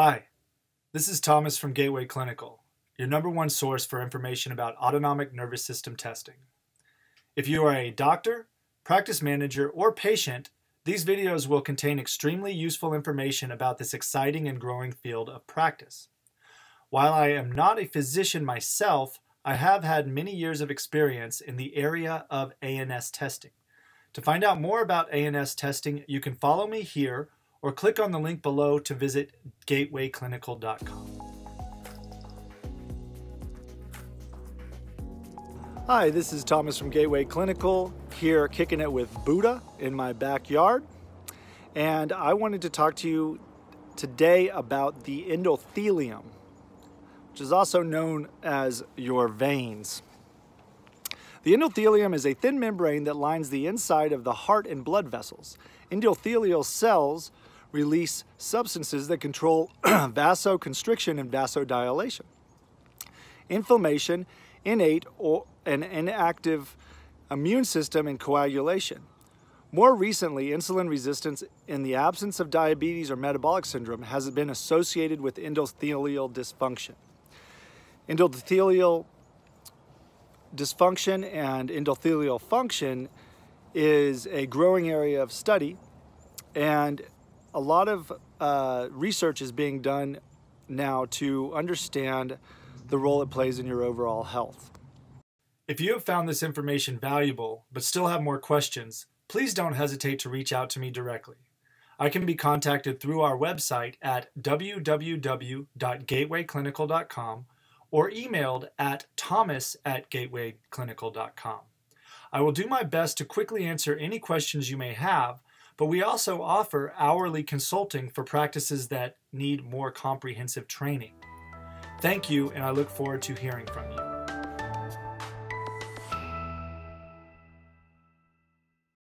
Hi, this is Thomas from Gateway Clinical, your number one source for information about autonomic nervous system testing. If you are a doctor, practice manager, or patient, these videos will contain extremely useful information about this exciting and growing field of practice. While I am not a physician myself, I have had many years of experience in the area of ANS testing. To find out more about ANS testing, you can follow me here or click on the link below to visit gatewayclinical.com. Hi, this is Thomas from Gateway Clinical, here kicking it with Buddha in my backyard. And I wanted to talk to you today about the endothelium, which is also known as your veins. The endothelium is a thin membrane that lines the inside of the heart and blood vessels. Endothelial cells release substances that control vasoconstriction and vasodilation. Inflammation, innate or an inactive immune system, and coagulation. More recently, insulin resistance in the absence of diabetes or metabolic syndrome has been associated with endothelial dysfunction. Endothelial dysfunction and endothelial function is a growing area of study and a lot of uh, research is being done now to understand the role it plays in your overall health. If you have found this information valuable but still have more questions, please don't hesitate to reach out to me directly. I can be contacted through our website at www.gatewayclinical.com or emailed at thomas at gatewayclinical.com. I will do my best to quickly answer any questions you may have, but we also offer hourly consulting for practices that need more comprehensive training. Thank you, and I look forward to hearing from you.